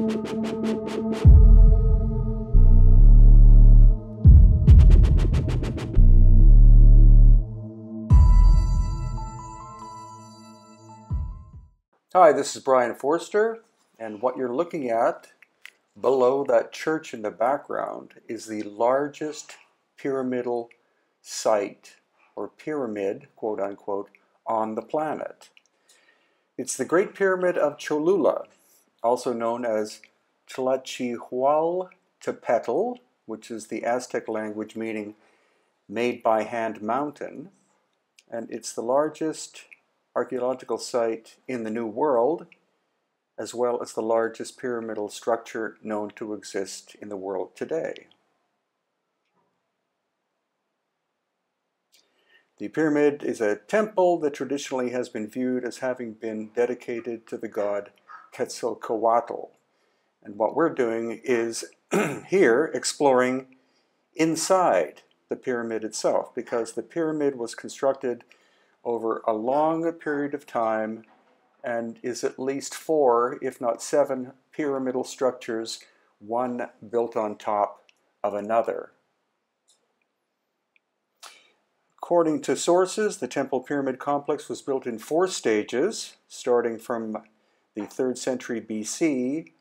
Hi, this is Brien Foerster, and what you're looking at below that church in the background is the largest pyramidal site, or pyramid, quote unquote, on the planet. It's the Great Pyramid of Cholula, also known as Tlachihualtepetl, which is the Aztec language meaning made by hand mountain, and it's the largest archaeological site in the New World, as well as the largest pyramidal structure known to exist in the world today. The pyramid is a temple that traditionally has been viewed as having been dedicated to the god Quetzalcoatl. And what we're doing is here exploring inside the pyramid itself, because the pyramid was constructed over a long period of time and is at least four, if not seven, pyramidal structures, one built on top of another. According to sources, the Temple Pyramid complex was built in four stages, starting from the 3rd century BC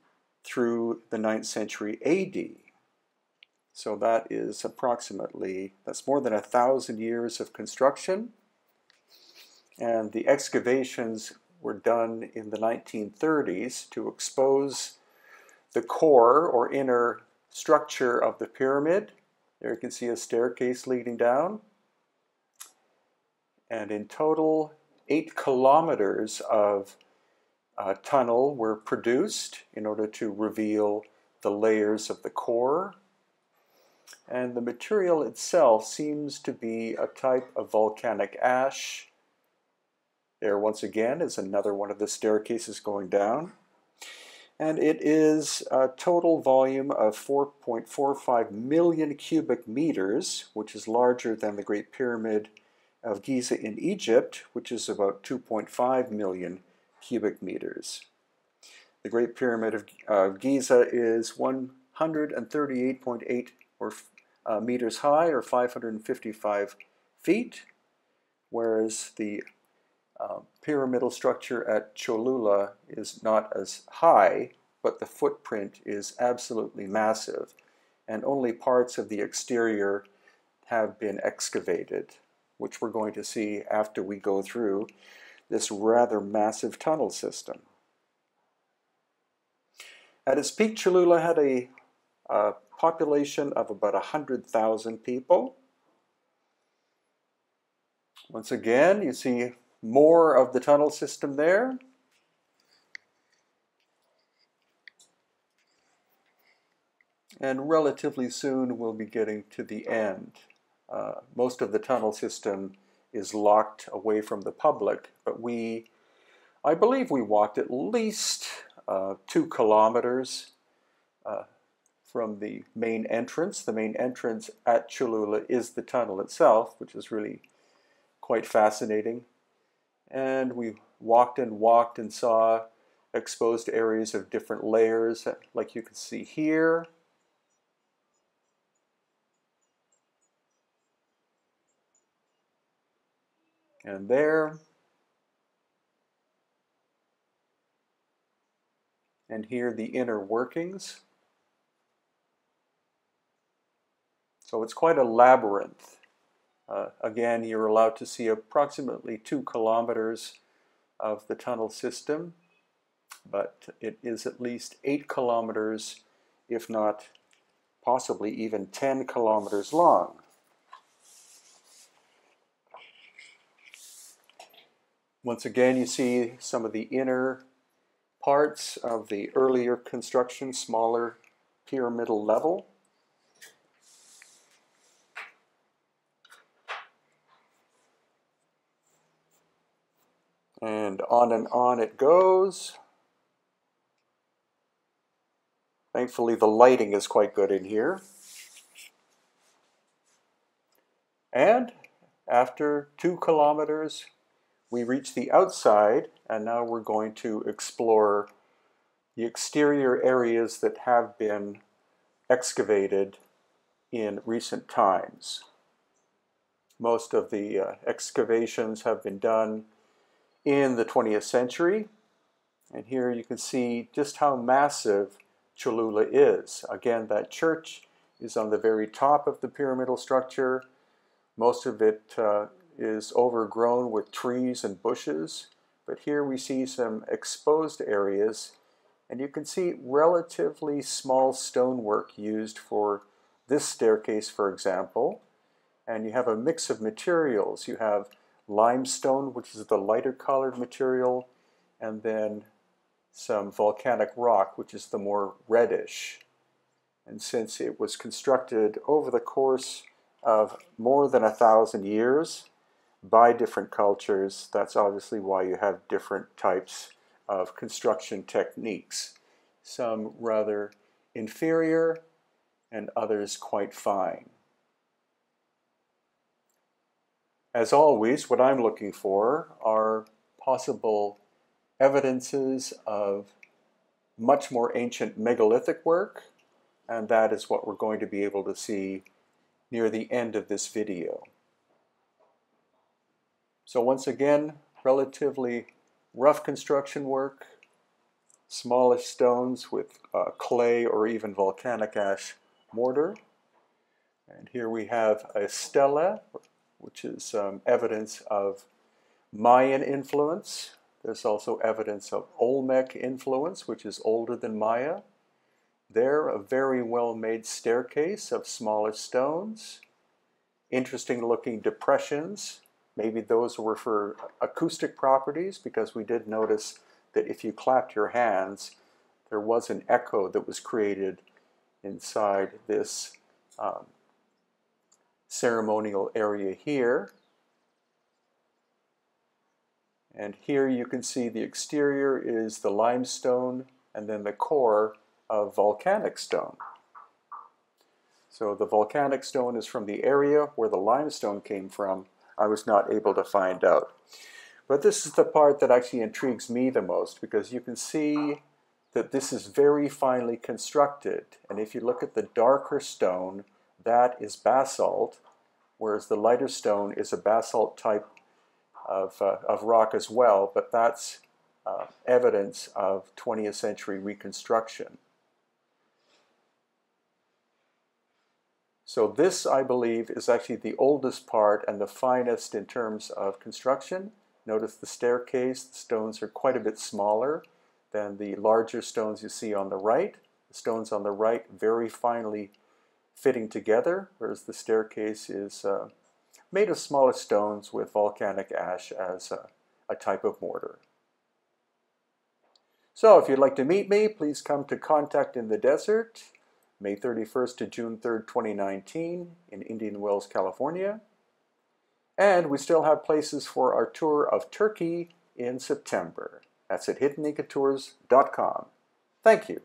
through the 9th century AD. So that is approximately, that's more than a thousand years of construction and the excavations were done in the 1930s to expose the core or inner structure of the pyramid. There you can see a staircase leading down. And in total, eight kilometers of uh, tunnel were produced in order to reveal the layers of the core. And the material itself seems to be a type of volcanic ash there once again is another one of the staircases going down. And it is a total volume of 4.45 million cubic meters, which is larger than the Great Pyramid of Giza in Egypt, which is about 2.5 million cubic meters. The Great Pyramid of Giza is 138.8 or uh, meters high, or 555 feet, whereas the uh, pyramidal structure at Cholula is not as high, but the footprint is absolutely massive, and only parts of the exterior have been excavated, which we're going to see after we go through this rather massive tunnel system. At its peak, Cholula had a, a population of about 100,000 people. Once again, you see more of the tunnel system there. And relatively soon we'll be getting to the end. Uh, most of the tunnel system is locked away from the public, but we, I believe we walked at least uh, two kilometers uh, from the main entrance. The main entrance at Cholula is the tunnel itself, which is really quite fascinating and we walked and walked and saw exposed areas of different layers like you can see here. And there. And here the inner workings. So it's quite a labyrinth. Uh, again, you're allowed to see approximately two kilometers of the tunnel system, but it is at least eight kilometers, if not possibly even 10 kilometers long. Once again, you see some of the inner parts of the earlier construction, smaller pyramidal level. And on and on it goes. Thankfully, the lighting is quite good in here. And after two kilometers, we reach the outside, and now we're going to explore the exterior areas that have been excavated in recent times. Most of the uh, excavations have been done in the 20th century. And here you can see just how massive Cholula is. Again, that church is on the very top of the pyramidal structure. Most of it uh, is overgrown with trees and bushes. But here we see some exposed areas and you can see relatively small stonework used for this staircase, for example. And you have a mix of materials. You have limestone, which is the lighter colored material, and then some volcanic rock, which is the more reddish. And since it was constructed over the course of more than a thousand years by different cultures, that's obviously why you have different types of construction techniques, some rather inferior and others quite fine. As always, what I'm looking for are possible evidences of much more ancient megalithic work, and that is what we're going to be able to see near the end of this video. So once again, relatively rough construction work, smallish stones with uh, clay or even volcanic ash mortar. And here we have a stela, which is um, evidence of Mayan influence. There's also evidence of Olmec influence, which is older than Maya. There, a very well-made staircase of smaller stones. Interesting looking depressions Maybe those were for acoustic properties because we did notice that if you clapped your hands, there was an echo that was created inside this um, ceremonial area here. And here you can see the exterior is the limestone and then the core of volcanic stone. So the volcanic stone is from the area where the limestone came from, I was not able to find out. But this is the part that actually intrigues me the most because you can see that this is very finely constructed. And if you look at the darker stone, that is basalt, whereas the lighter stone is a basalt type of, uh, of rock as well, but that's uh, evidence of 20th century reconstruction. So this, I believe, is actually the oldest part and the finest in terms of construction. Notice the staircase, the stones are quite a bit smaller than the larger stones you see on the right. The stones on the right very finely fitting together, whereas the staircase is uh, made of smaller stones with volcanic ash as a, a type of mortar. So if you'd like to meet me, please come to Contact in the Desert. May 31st to June 3rd, 2019 in Indian Wells, California. And we still have places for our tour of Turkey in September. That's at hiddenIncaTours.com. Thank you.